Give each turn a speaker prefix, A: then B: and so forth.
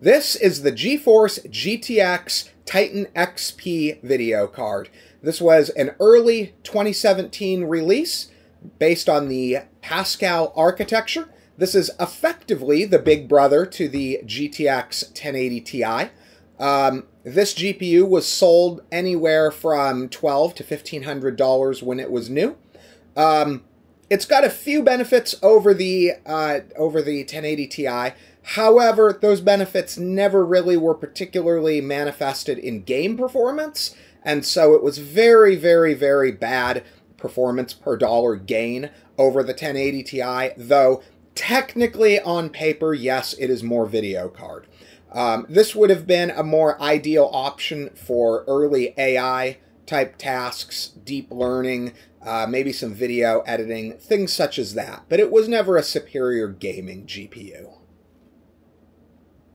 A: This is the GeForce GTX Titan XP video card. This was an early 2017 release based on the Pascal architecture. This is effectively the big brother to the GTX 1080 Ti. Um, this GPU was sold anywhere from twelve to fifteen hundred dollars when it was new. Um, it's got a few benefits over the uh, over the 1080 Ti. However, those benefits never really were particularly manifested in game performance, and so it was very, very, very bad performance per dollar gain over the 1080 Ti. Though technically, on paper, yes, it is more video card. Um, this would have been a more ideal option for early AI type tasks, deep learning, uh, maybe some video editing, things such as that. But it was never a superior gaming GPU.